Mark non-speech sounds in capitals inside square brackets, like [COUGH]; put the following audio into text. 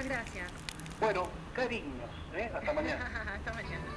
Muchas gracias. Bueno, cariños, ¿eh? hasta mañana. [LAUGHS] Hasta mañana.